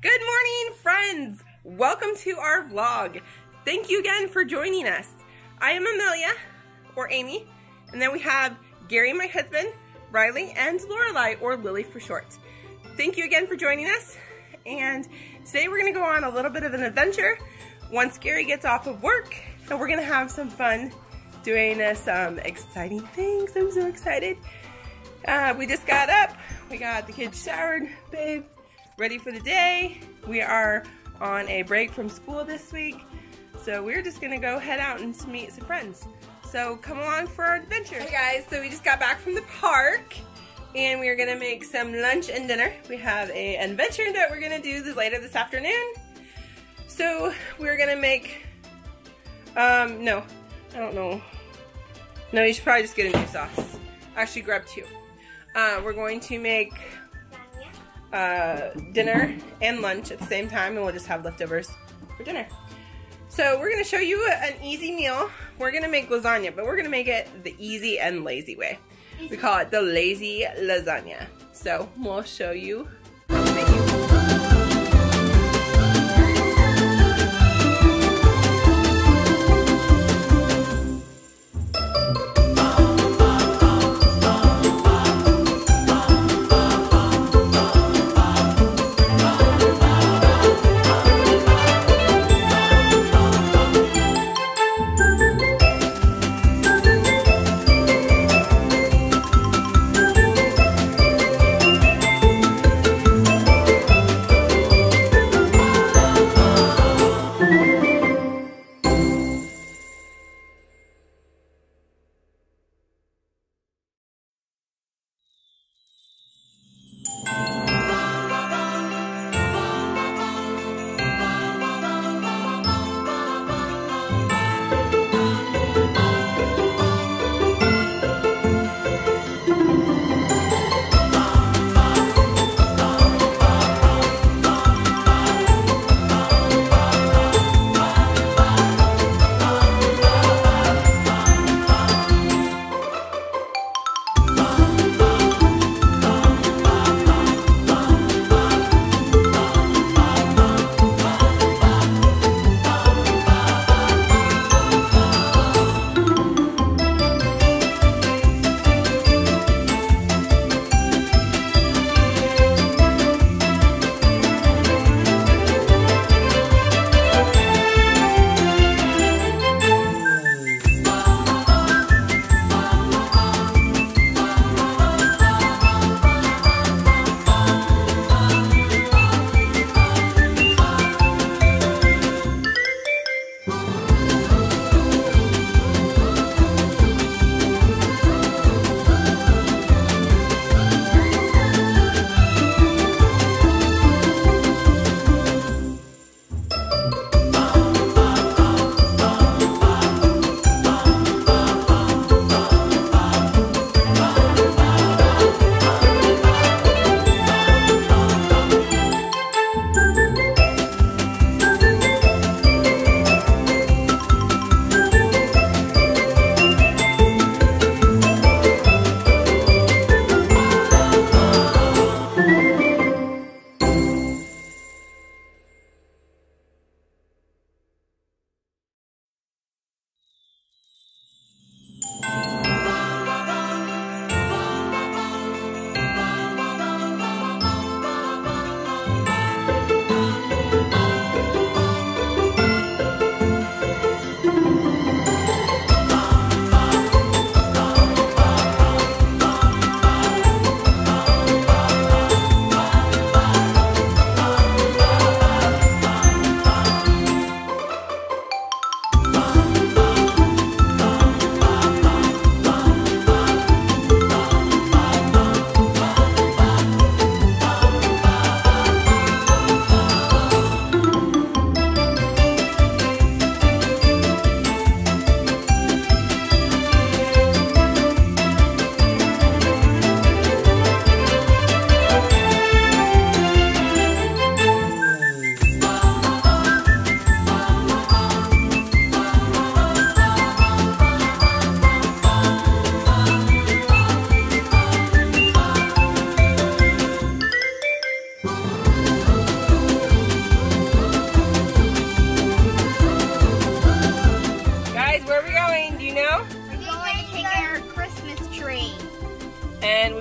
Good morning, friends. Welcome to our vlog. Thank you again for joining us. I am Amelia, or Amy, and then we have Gary, my husband, Riley, and Lorelai, or Lillie for short. Thank you again for joining us, and today we're gonna go on a little bit of an adventure once Gary gets off of work, and we're gonna have some fun doing uh, some exciting things. I'm so excited. Uh, we just got up, we got the kids showered, bathed, ready for the day. We are on a break from school this week, so we're just gonna go head out and meet some friends. So come along for our adventure. Hey guys, so we just got back from the park and we're gonna make some lunch and dinner. We have a adventure that we're gonna do later this afternoon. So we're gonna make, um, no, I don't know. No, you should probably just get a new sauce. Actually grab two. Uh, we're going to make uh, dinner and lunch at the same time and we'll just have leftovers for dinner. So we're going to show you an easy meal. We're going to make lasagna, but we're going to make it the easy and lazy way. We call it the lazy lasagna. So we'll show you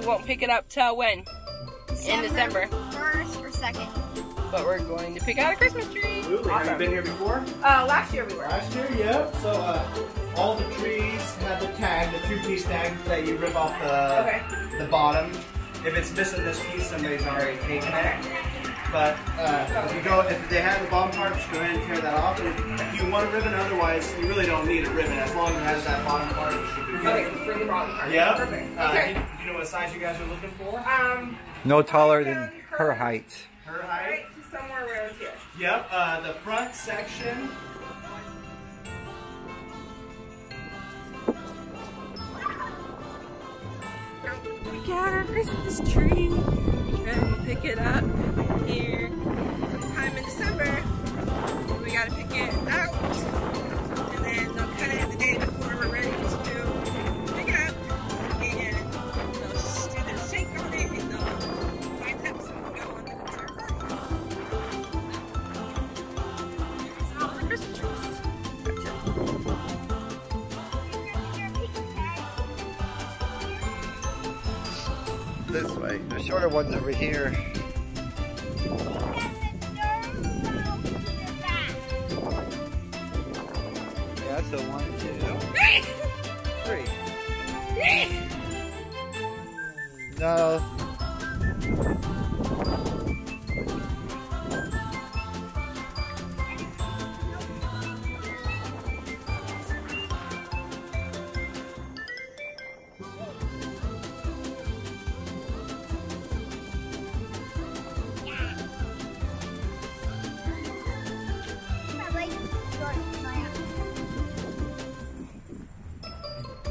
won't pick it up till when? In December. First or second. But we're going to pick out a Christmas tree. Absolutely. Have you been here before? Uh, last year we were. Last year, yep. So uh, all the trees have the tag, the two-piece tag that you rip off the Okay. the bottom. If it's missing this piece, somebody's already taken it. But uh, if you go, if they have the bottom part, just go ahead and tear that off. And if, if you want a ribbon, otherwise you really don't need a ribbon. As long as it has that bottom part, you should be good. Okay, bring the bottom part. Yep. Perfect. Uh, Okay. Do, do you know what size you guys are looking for? Um, No taller than her height. Her right height. to somewhere around here. Yep. Uh, the front section. Pick out our Christmas tree and pick it up here sometime in December. We gotta pick it out This way. The shorter one's over here. Yeah, so one, two, three. No.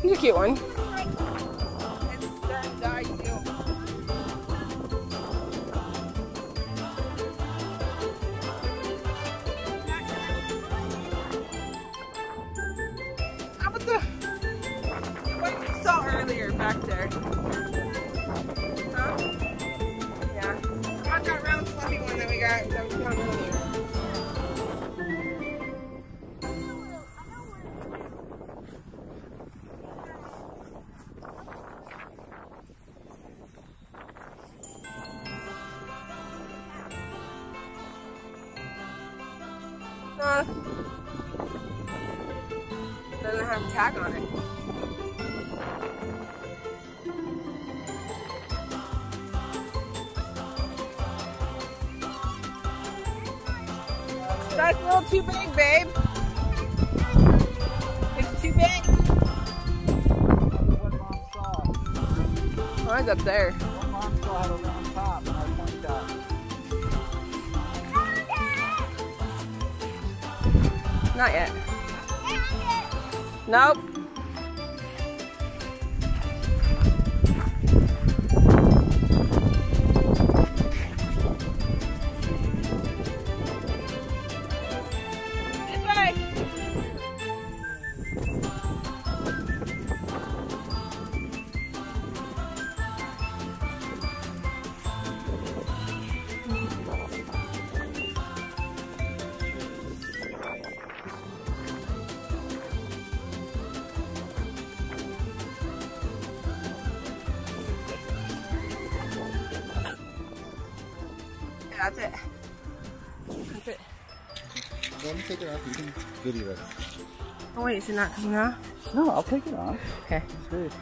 He's a cute one. Doesn't have a tag on it. That's a little too big, babe. It's too big. Oh, Mine's up there. Not mom Nope. That's it. That's it. Let me take it off. You can video it. Oh wait, is it not coming off? No, I'll take it off. Okay. It's good.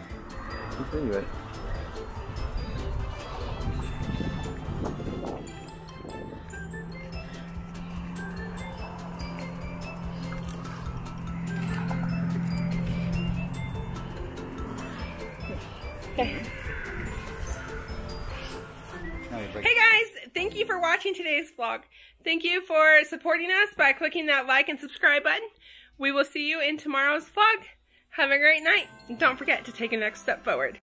You video it. Okay. Now you break Hey guys, thank you for watching today's vlog. Thank you for supporting us by clicking that like and subscribe button. We will see you in tomorrow's vlog. Have a great night. Don't forget to take a next step forward.